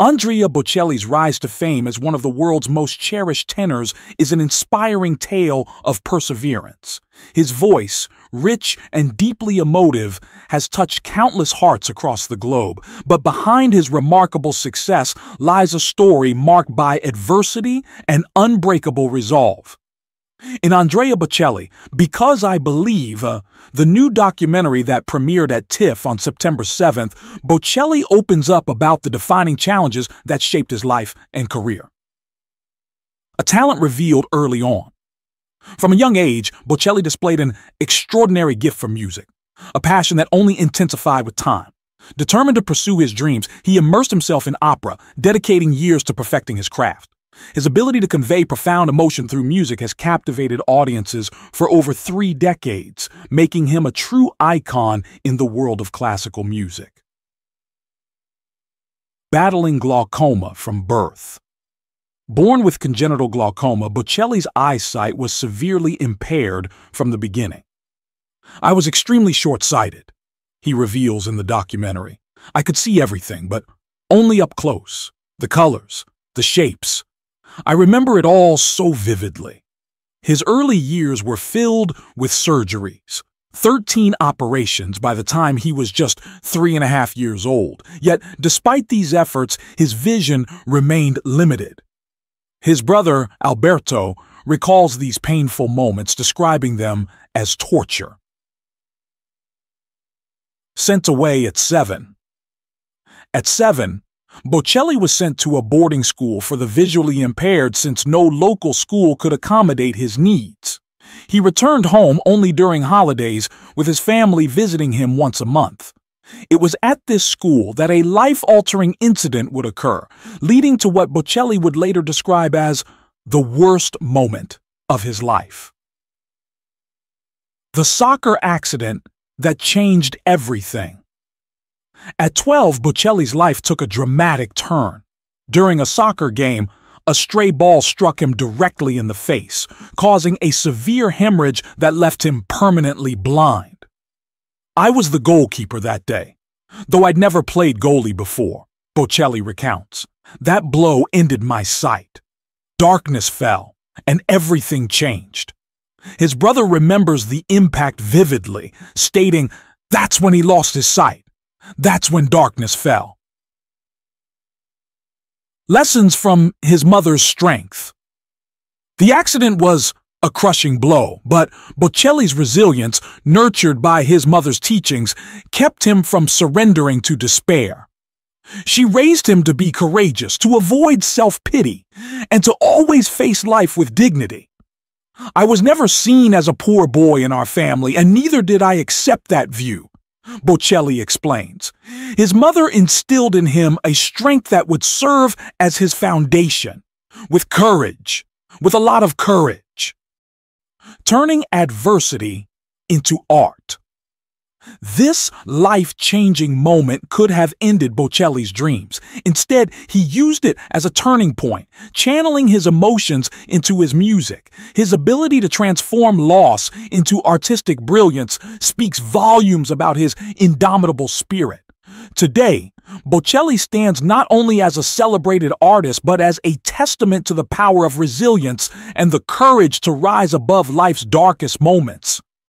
Andrea Bocelli's rise to fame as one of the world's most cherished tenors is an inspiring tale of perseverance. His voice, rich and deeply emotive, has touched countless hearts across the globe. But behind his remarkable success lies a story marked by adversity and unbreakable resolve. In Andrea Bocelli, Because I Believe, uh, the new documentary that premiered at TIFF on September 7th, Bocelli opens up about the defining challenges that shaped his life and career. A talent revealed early on. From a young age, Bocelli displayed an extraordinary gift for music, a passion that only intensified with time. Determined to pursue his dreams, he immersed himself in opera, dedicating years to perfecting his craft. His ability to convey profound emotion through music has captivated audiences for over three decades, making him a true icon in the world of classical music. Battling glaucoma from birth. Born with congenital glaucoma, Bocelli's eyesight was severely impaired from the beginning. I was extremely short-sighted, he reveals in the documentary. I could see everything, but only up close. The colors, the shapes, I remember it all so vividly. His early years were filled with surgeries, 13 operations by the time he was just three and a half years old. Yet, despite these efforts, his vision remained limited. His brother, Alberto, recalls these painful moments, describing them as torture. Sent away at seven. At seven, Bocelli was sent to a boarding school for the visually impaired since no local school could accommodate his needs. He returned home only during holidays, with his family visiting him once a month. It was at this school that a life-altering incident would occur, leading to what Bocelli would later describe as the worst moment of his life. The soccer accident that changed everything. At 12, Bocelli's life took a dramatic turn. During a soccer game, a stray ball struck him directly in the face, causing a severe hemorrhage that left him permanently blind. I was the goalkeeper that day, though I'd never played goalie before, Bocelli recounts. That blow ended my sight. Darkness fell, and everything changed. His brother remembers the impact vividly, stating, that's when he lost his sight. That's when darkness fell. Lessons from his mother's strength. The accident was a crushing blow, but Bocelli's resilience, nurtured by his mother's teachings, kept him from surrendering to despair. She raised him to be courageous, to avoid self-pity, and to always face life with dignity. I was never seen as a poor boy in our family, and neither did I accept that view. Bocelli explains. His mother instilled in him a strength that would serve as his foundation, with courage, with a lot of courage. Turning adversity into art. This life-changing moment could have ended Bocelli's dreams. Instead, he used it as a turning point, channeling his emotions into his music. His ability to transform loss into artistic brilliance speaks volumes about his indomitable spirit. Today, Bocelli stands not only as a celebrated artist, but as a testament to the power of resilience and the courage to rise above life's darkest moments.